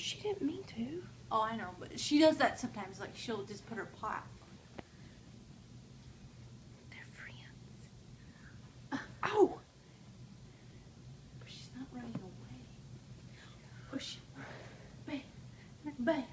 She didn't mean to. Oh, I know, but she does that sometimes. Like she'll just put her paw. They're friends. Oh! But she's not running away. Push. Babe. Babe.